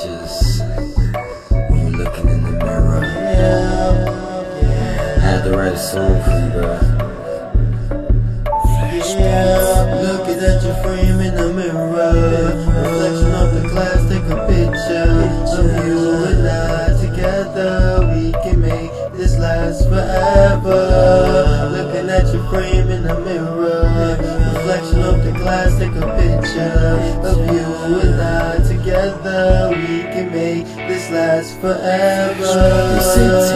pictures when you're looking in the mirror. Had to write a song for you, bro. Yeah, looking at your frame in the mirror. Reflection of the glass, take a picture of you and I together. We can make this last forever. Looking at your frame in the mirror. Reflection of the glass, take a picture of you and I together. We can make this last forever.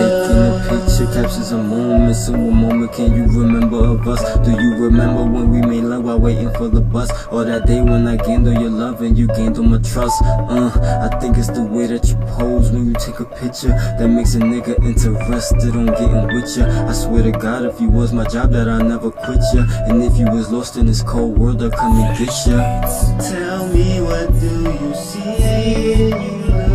Captures a moment. So, what moment can you remember of us? Do you remember when we made love while waiting for the bus? Or that day when I gained all your love and you gained all my trust? Uh, I think it's the way that you pose when you take a picture that makes a nigga interested on getting with ya. I swear to God, if you was my job, that I'd never quit ya. And if you was lost in this cold world, I'd come and get ya. Tell me what do you see? In you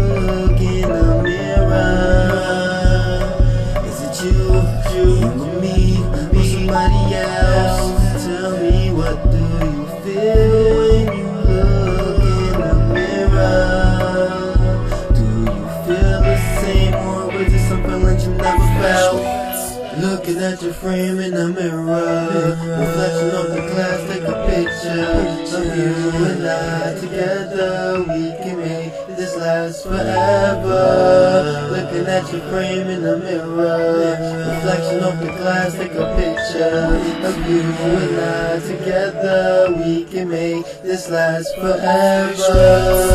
Looking at your frame in the mirror, reflection of the glass, take a picture of you and I together. We can make this last forever. Looking at your frame in the mirror, reflection of the glass, take a picture of you and I together. We can make this last forever.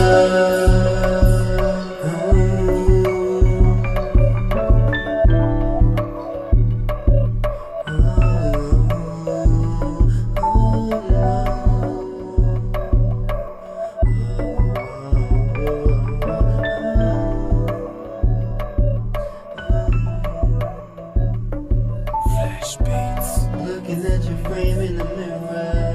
Looking at your frame in the mirror.